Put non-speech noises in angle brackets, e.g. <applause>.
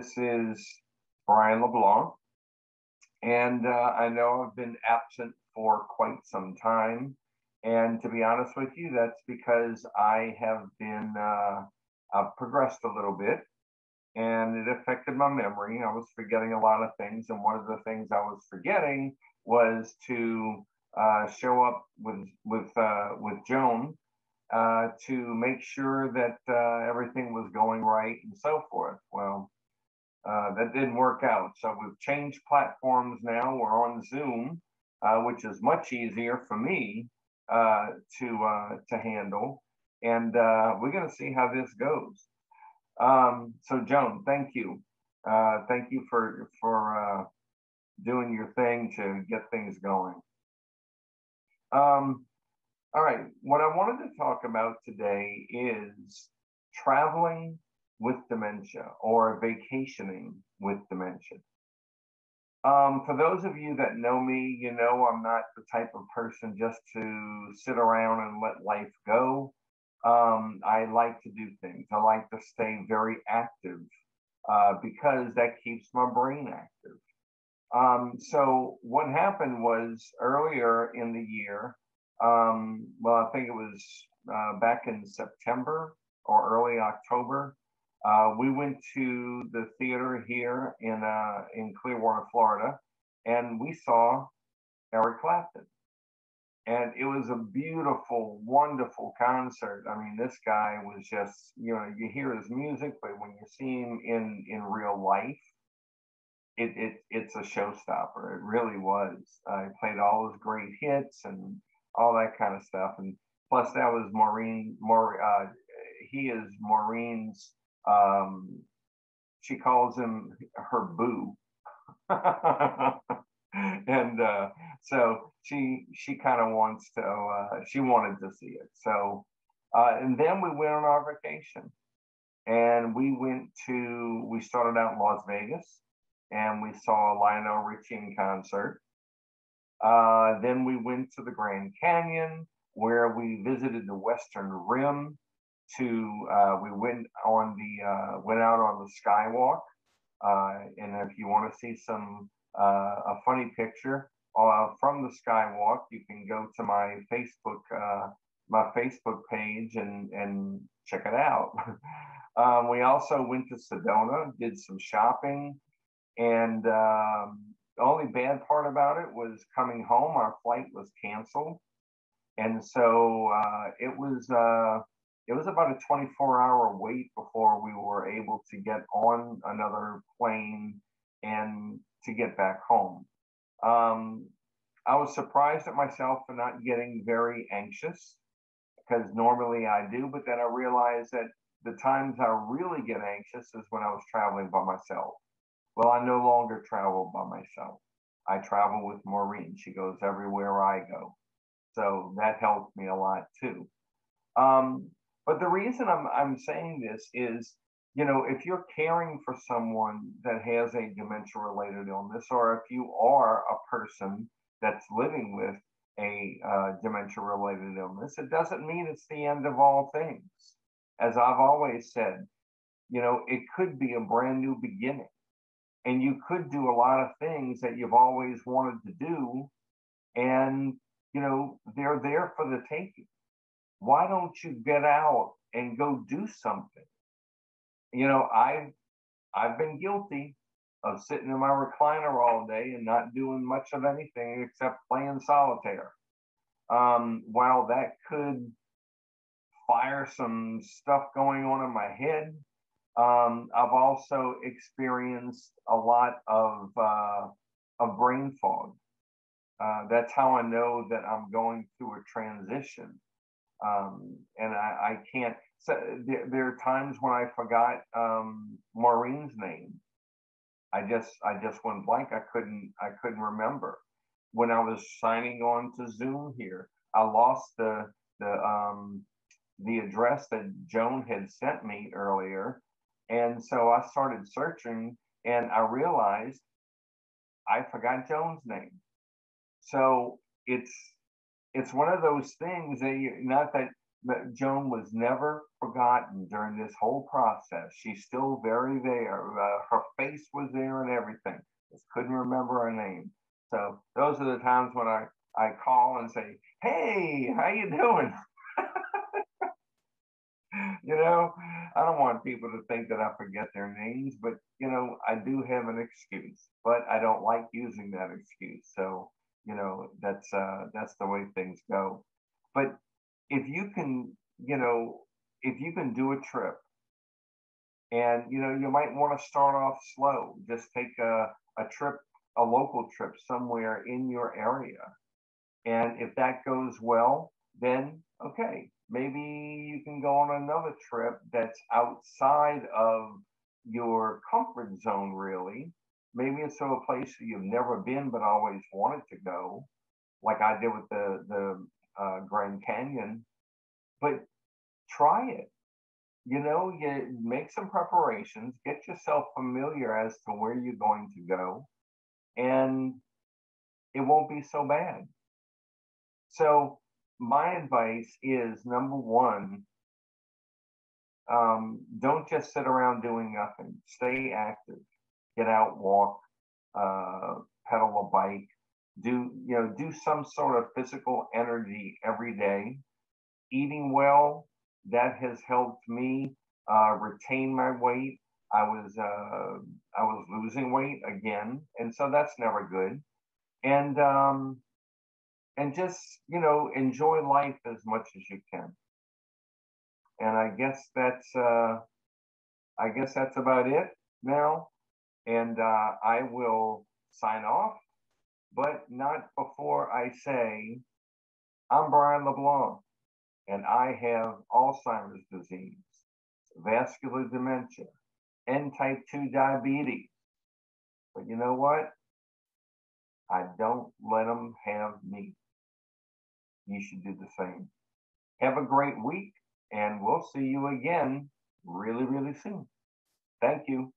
This is Brian LeBlanc. And uh, I know I've been absent for quite some time. And to be honest with you, that's because I have been uh, I've progressed a little bit and it affected my memory. I was forgetting a lot of things. And one of the things I was forgetting was to uh, show up with, with, uh, with Joan uh, to make sure that uh, everything was going right and so forth. Well, uh, that didn't work out. So we've changed platforms now. We're on Zoom, uh, which is much easier for me uh, to uh, to handle, and uh, we're going to see how this goes. Um, so, Joan, thank you, thank you for for doing your thing to get things going. Um, all right, what I wanted to talk about today is traveling with dementia or vacationing with dementia. Um, for those of you that know me, you know I'm not the type of person just to sit around and let life go. Um, I like to do things. I like to stay very active uh, because that keeps my brain active. Um, so what happened was earlier in the year, um, well, I think it was uh, back in September or early October, uh, we went to the theater here in uh, in Clearwater, Florida, and we saw Eric Clapton. And it was a beautiful, wonderful concert. I mean, this guy was just, you know, you hear his music, but when you see him in in real life, it, it it's a showstopper. It really was. Uh, he played all his great hits and all that kind of stuff. And plus, that was Maureen. More, uh, he is Maureen's um, she calls him her boo. <laughs> and uh, so she she kind of wants to uh, she wanted to see it. So uh, and then we went on our vacation. And we went to we started out in las vegas and we saw lionel richie in concert. Uh, then we went to the grand canyon where we visited the western rim to uh, we went on the uh, went out on the skywalk, uh, and if you want to see some uh, a funny picture uh, from the skywalk, you can go to my Facebook uh, my Facebook page and and check it out. <laughs> um, we also went to Sedona, did some shopping, and um, the only bad part about it was coming home. Our flight was canceled, and so it was it was about a 24 hour wait before we were able to get on another plane and to get back home. Um, I was surprised at myself for not getting very anxious because normally I do, but then I realized that the times I really get anxious is when I was traveling by myself. Well, I no longer travel by myself. I travel with Maureen. She goes everywhere I go. So that helped me a lot too. Um, but the reason I'm, I'm saying this is, you know, if you're caring for someone that has a dementia related illness, or if you are a person that's living with a uh, dementia related illness, it doesn't mean it's the end of all things. As I've always said, you know, it could be a brand new beginning. And you could do a lot of things that you've always wanted to do. And, you know, they're there for the taking why don't you get out and go do something? You know, I've I've been guilty of sitting in my recliner all day and not doing much of anything except playing solitaire. Um, while that could fire some stuff going on in my head, um, I've also experienced a lot of uh, of brain fog. Uh, that's how I know that I'm going through a transition um, and I, I can't. So there, there, are times when I forgot um, Maureen's name. I just I just went blank. I couldn't I couldn't remember when I was signing on to Zoom here. I lost the the um, the address that Joan had sent me earlier, and so I started searching, and I realized I forgot Joan's name. So it's it's one of those things that you not that Joan was never forgotten during this whole process. She's still very there. Uh, her face was there and everything. Just couldn't remember her name. So those are the times when I, I call and say, "Hey, how you doing?" <laughs> you know, I don't want people to think that I forget their names, but you know, I do have an excuse, but I don't like using that excuse. So, you know, that's uh, that's the way things go. But if you can, you know, if you can do a trip, and you know, you might want to start off slow. Just take a a trip, a local trip somewhere in your area, and if that goes well, then okay, maybe you can go on another trip that's outside of your comfort zone, really. Maybe it's to a place that you've never been but always wanted to go, like I did with the, the uh, Grand Canyon. But try it. You know, you make some preparations, get yourself familiar as to where you're going to go, and it won't be so bad. So my advice is number one, um, don't just sit around doing nothing. Stay active. Get out, walk, uh, pedal a bike, do you know do some sort of physical energy every day. Eating well that has helped me uh, retain my weight. I was uh, I was losing weight again, and so that's never good. And um, and just you know enjoy life as much as you can and i guess that's uh i guess that's about it now and uh i will sign off but not before i say i'm brian leblanc and i have alzheimer's disease vascular dementia and type 2 diabetes but you know what I don't let them have me you should do the same. Have a great week, and we'll see you again really, really soon. Thank you.